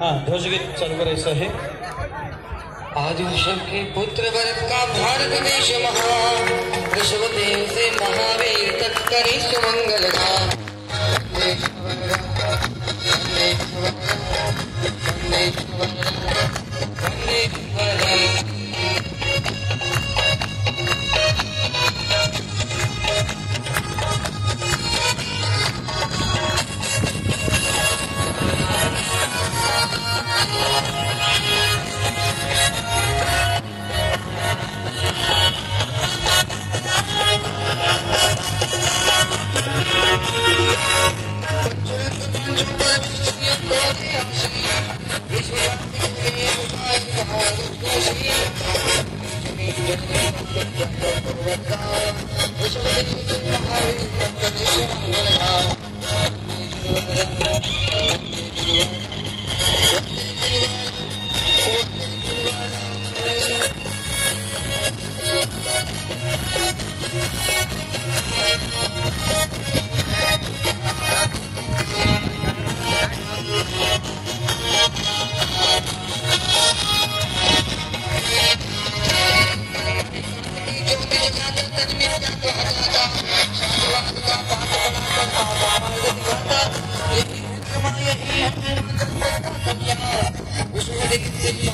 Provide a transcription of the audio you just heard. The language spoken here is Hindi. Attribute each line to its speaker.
Speaker 1: हाँ ध्वजगीत चालू करायचं आहे
Speaker 2: के पुत्र भरत का भारत देश महा ऋषभदेव से महावीर तत्कर सुमंगल का Thank you. Thank you.